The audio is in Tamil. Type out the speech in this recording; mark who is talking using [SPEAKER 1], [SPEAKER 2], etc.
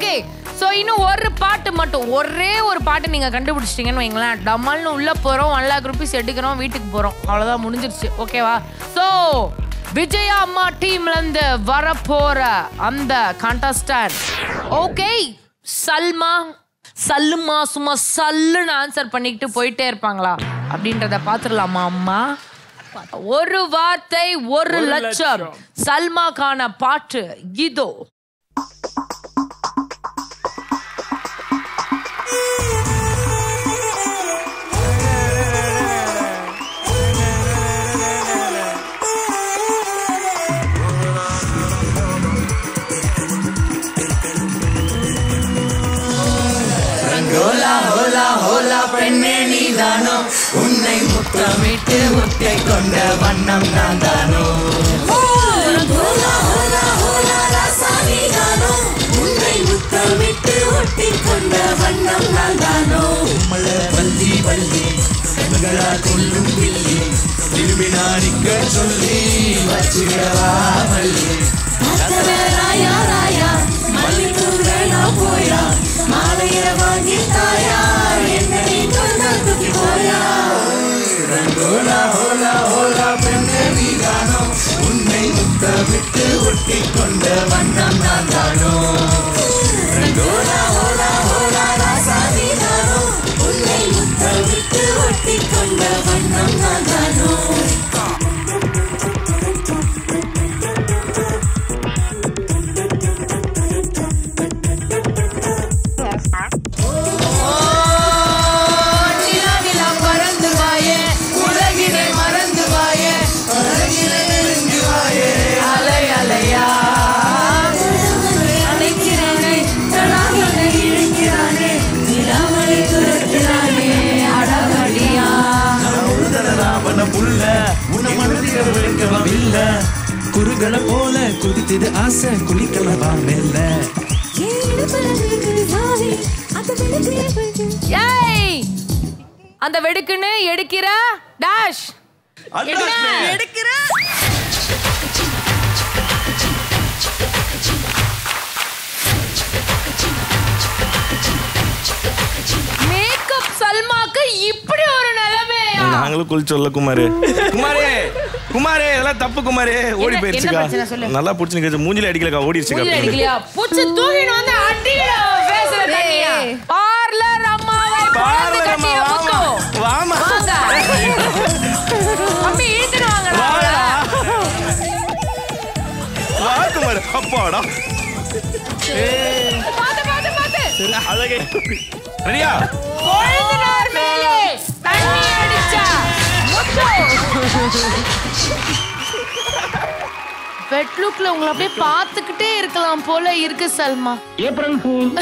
[SPEAKER 1] ஓகே சோ இன்னும் ஒரு பாட்டு மட்டும். ஒரே ஒரு பாட்டு நீங்க கண்டுபிடிச்சிட்டீங்கன்னு வைங்களேன். டம்மல்னு உள்ள போறோம் ஒன் லேக் ருபீஸ் எடுக்கிறோம் வீட்டுக்கு போறோம். அவ்வளவுதான் முடிஞ்சிருச்சு. ஓகேவா சோ விஜயா அம்மா டீம்ல இருந்து வரப்போற அந்த கான்டஸ்டன்ட் ஓகே சல்மா சல்லுமா சும்மா சல்லுன்னு ஆன்சர் பண்ணிக்கிட்டு போயிட்டே இருப்பாங்களா? அப்படின்றத பாத்துடலாமா அம்மா? ஒரு வார்த்தை ஒரு லட்சம். சல்மாக்கான பாட்டு இதோ.
[SPEAKER 2] உன்னை முத்தமிட்டு முத்தை கொண்ட வண்ணம் நான் தானோ?
[SPEAKER 3] உன்னை முத்தமிட்டு ஒட்டி கொண்ட வண்ணம் நான் தானோ?
[SPEAKER 2] மல வள்ளி வள்ளி கண்களா கொல்லும் பில்லி திரும்பினா நிக்க சொல்லி வச்சுடவா மல்லி
[SPEAKER 3] அத்தனை ராயா ராயா மல்லிப்பூ வேணா போயா? மாலைய வாங்கி தாயா?
[SPEAKER 2] வண்ணம் நான் தானோ
[SPEAKER 3] ஹோலா ஹோலா ஹோலா ராசா நீதானோ உன்னை முத்தமிட்டு ஒட்டி கொண்ட வண்ணம் நான் தானோ
[SPEAKER 4] புள்ள உன்னை மனதில் வைக்கலாம் இல்ல. குறுகளை போல குதித்தது ஆசை குளிக்கலாம் மெல்ல.
[SPEAKER 1] ஏய்! அந்த வெடுக்குன்னு எடுக்கிற டாஷ் எடுக்கிற
[SPEAKER 5] நாங்களும் குளிச்சு சொல்ல குமாரு. குமாரே குமாரே இதெல்லாம் தப்பு குமாரே. ஓடி போயிருச்சுக்கா.
[SPEAKER 1] என்ன பிரச்சனை சொல்லு?
[SPEAKER 5] நல்லா பிடிச்சிருக்கா மூஞ்சில அடிக்கலக்கா ஓடிடுச்சுக்கா
[SPEAKER 1] அடிக்கலையா? பூச்சி தூக்கிட்டு வந்து அடிக்கல பேசுற தண்ணியா? பார்லர் அம்மாவை
[SPEAKER 5] பார்லர்
[SPEAKER 1] பார்லர்
[SPEAKER 5] அம்மா,
[SPEAKER 1] அம்மா
[SPEAKER 5] வாமா. வாமா.
[SPEAKER 1] வாங்க. அம்மி இழுத்துட்டு வாங்கடா.
[SPEAKER 5] வாடா.
[SPEAKER 1] அவளை.
[SPEAKER 5] வா குமார். அப்பாடா.
[SPEAKER 1] பாத்து பாத்து பாத்து.
[SPEAKER 5] அழகே. ரெடியா?
[SPEAKER 1] கொழுந்தினார் பெட் லுக்ல உங்களை அப்படியே பார்த்துக்கிட்டே இருக்கலாம் போல இருக்கு சல்மா.
[SPEAKER 6] April fool